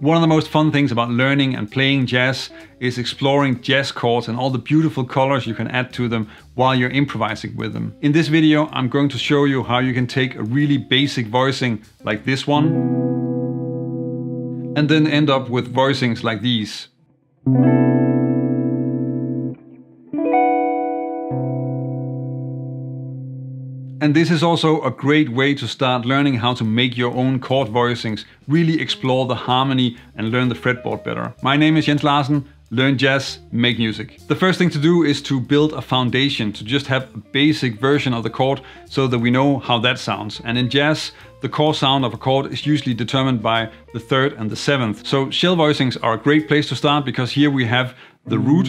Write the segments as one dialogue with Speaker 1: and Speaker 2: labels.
Speaker 1: One of the most fun things about learning and playing jazz is exploring jazz chords and all the beautiful colors you can add to them while you're improvising with them. In this video, I'm going to show you how you can take a really basic voicing like this one and then end up with voicings like these. And this is also a great way to start learning how to make your own chord voicings, really explore the harmony and learn the fretboard better. My name is Jens Larsen, learn jazz, make music. The first thing to do is to build a foundation, to just have a basic version of the chord so that we know how that sounds. And in jazz, the core sound of a chord is usually determined by the third and the seventh. So shell voicings are a great place to start because here we have the root,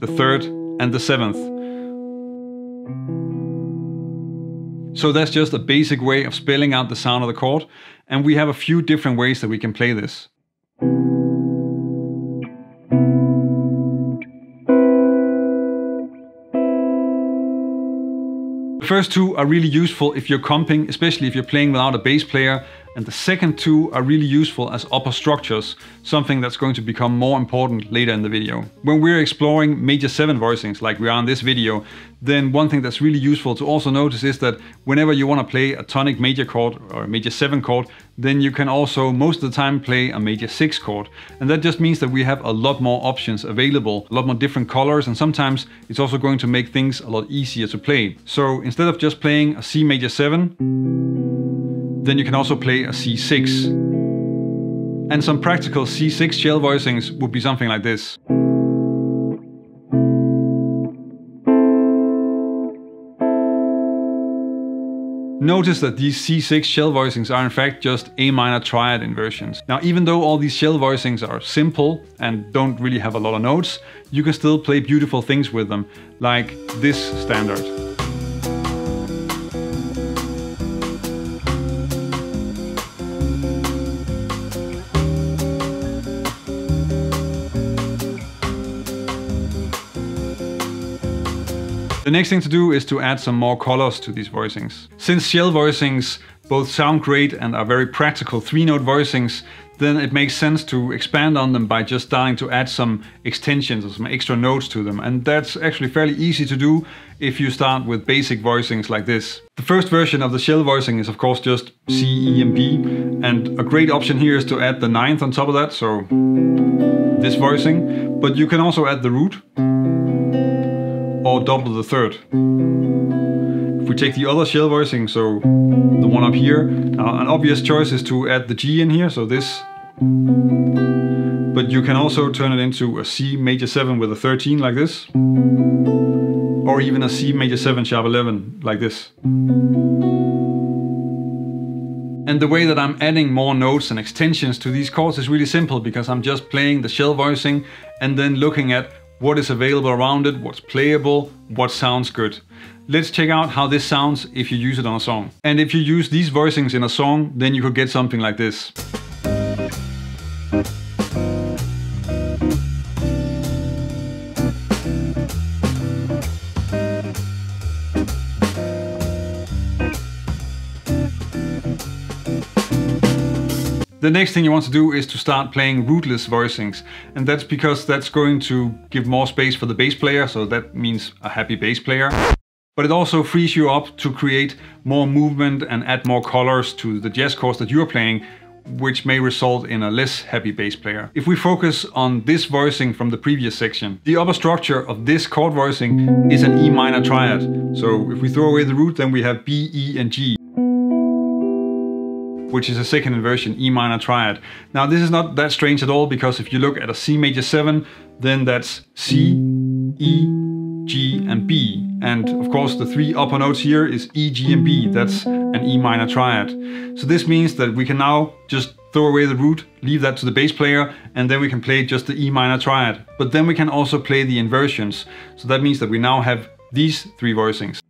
Speaker 1: the third and the seventh. So that's just a basic way of spelling out the sound of the chord. And we have a few different ways that we can play this. The first two are really useful if you're comping, especially if you're playing without a bass player and the second two are really useful as upper structures, something that's going to become more important later in the video. When we're exploring major 7 voicings like we are in this video, then one thing that's really useful to also notice is that whenever you want to play a tonic major chord or a major 7 chord, then you can also most of the time play a major 6 chord. And that just means that we have a lot more options available, a lot more different colors, and sometimes it's also going to make things a lot easier to play. So instead of just playing a C major 7, then you can also play a C6. And some practical C6 shell voicings would be something like this. Notice that these C6 shell voicings are in fact just A minor triad inversions. Now even though all these shell voicings are simple and don't really have a lot of notes, you can still play beautiful things with them, like this standard. The next thing to do is to add some more colors to these voicings. Since shell voicings both sound great and are very practical three-note voicings, then it makes sense to expand on them by just starting to add some extensions or some extra notes to them. And that's actually fairly easy to do if you start with basic voicings like this. The first version of the shell voicing is of course just C, E and B. And a great option here is to add the ninth on top of that, so this voicing. But you can also add the root or double the third. If we take the other shell voicing, so the one up here, now an obvious choice is to add the G in here, so this. But you can also turn it into a C major 7 with a 13 like this. Or even a C major 7 sharp 11 like this. And the way that I'm adding more notes and extensions to these chords is really simple because I'm just playing the shell voicing and then looking at what is available around it, what's playable, what sounds good. Let's check out how this sounds if you use it on a song. And if you use these voicings in a song, then you could get something like this. The next thing you want to do is to start playing rootless voicings. And that's because that's going to give more space for the bass player, so that means a happy bass player. But it also frees you up to create more movement and add more colors to the jazz chords that you're playing, which may result in a less happy bass player. If we focus on this voicing from the previous section, the upper structure of this chord voicing is an E minor triad. So if we throw away the root, then we have B, E and G which is a second inversion E minor triad. Now this is not that strange at all because if you look at a C major 7, then that's C, E, G and B. And of course the three upper notes here is E, G and B. That's an E minor triad. So this means that we can now just throw away the root, leave that to the bass player, and then we can play just the E minor triad. But then we can also play the inversions. So that means that we now have these three voicings.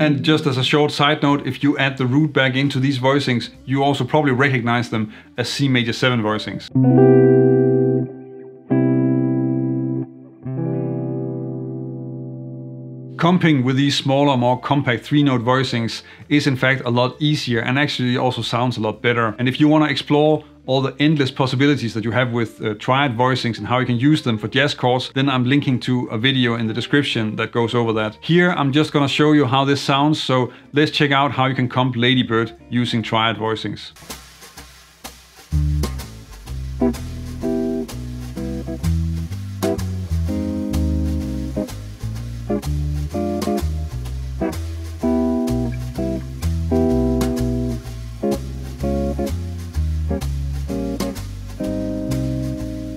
Speaker 1: And just as a short side note, if you add the root back into these voicings, you also probably recognize them as C major 7 voicings. Comping with these smaller, more compact three note voicings is in fact a lot easier and actually also sounds a lot better. And if you want to explore all the endless possibilities that you have with uh, triad voicings and how you can use them for jazz chords, then I'm linking to a video in the description that goes over that. Here I'm just gonna show you how this sounds, so let's check out how you can comp Ladybird using triad voicings.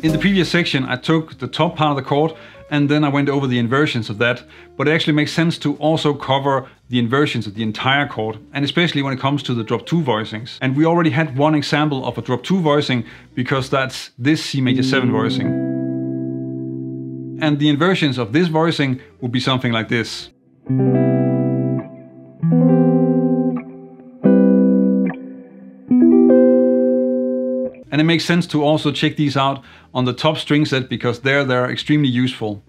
Speaker 1: In the previous section, I took the top part of the chord and then I went over the inversions of that, but it actually makes sense to also cover the inversions of the entire chord, and especially when it comes to the drop 2 voicings. And we already had one example of a drop 2 voicing because that's this C major 7 voicing. And the inversions of this voicing would be something like this. And it makes sense to also check these out on the top string set because there they're extremely useful.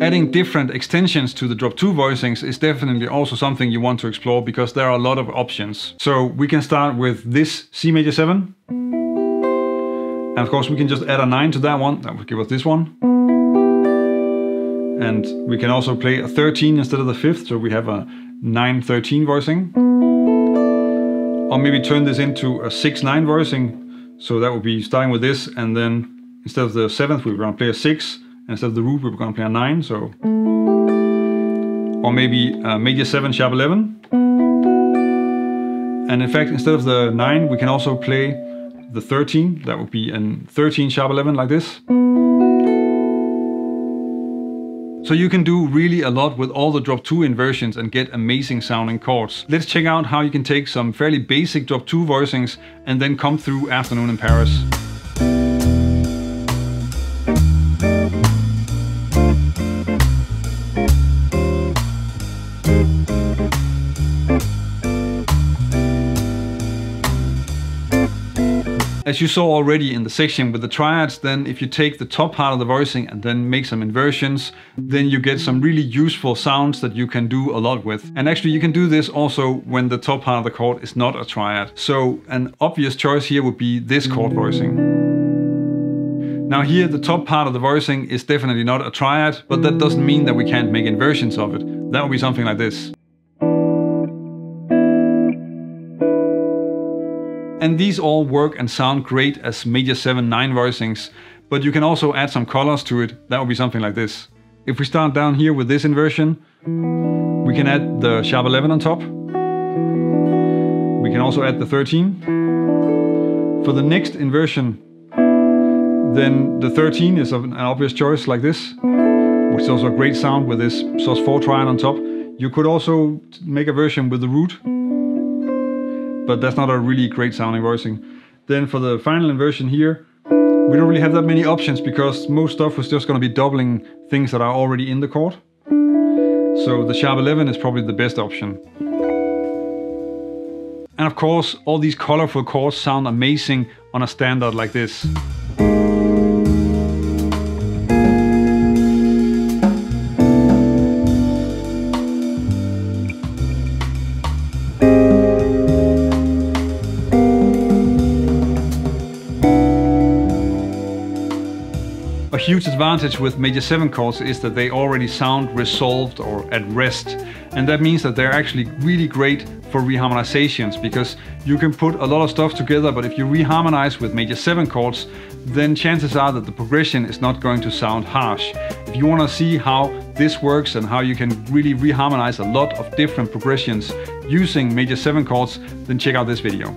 Speaker 1: Adding different extensions to the drop 2 voicings is definitely also something you want to explore because there are a lot of options. So we can start with this C major 7. And of course we can just add a 9 to that one, that would give us this one. And we can also play a 13 instead of the 5th, so we have a 913 voicing. Or maybe turn this into a 6-9 voicing. So that would be starting with this and then instead of the 7th we're going to play a 6 and instead of the root we're going to play a 9. So or maybe uh, a major 7 sharp 11. And in fact instead of the 9 we can also play the 13. That would be a 13 sharp 11 like this. So you can do really a lot with all the drop 2 inversions and get amazing sounding chords. Let's check out how you can take some fairly basic drop 2 voicings and then come through Afternoon in Paris. As you saw already in the section with the triads, then if you take the top part of the voicing and then make some inversions, then you get some really useful sounds that you can do a lot with. And actually you can do this also when the top part of the chord is not a triad. So an obvious choice here would be this chord voicing. Now here the top part of the voicing is definitely not a triad, but that doesn't mean that we can't make inversions of it. That would be something like this. And these all work and sound great as major 7 9 voicings, but you can also add some colors to it. That would be something like this. If we start down here with this inversion, we can add the sharp 11 on top. We can also add the 13. For the next inversion, then the 13 is an obvious choice like this, which is also a great sound with this sus4 triad on top. You could also make a version with the root, but that's not a really great sounding voicing. Then for the final inversion here, we don't really have that many options because most stuff was just going to be doubling things that are already in the chord. So the sharp 11 is probably the best option. And of course, all these colorful chords sound amazing on a standard like this. Huge advantage with major 7 chords is that they already sound resolved or at rest. And that means that they're actually really great for reharmonizations because you can put a lot of stuff together, but if you reharmonize with major 7 chords, then chances are that the progression is not going to sound harsh. If you want to see how this works and how you can really reharmonize a lot of different progressions using major 7 chords, then check out this video.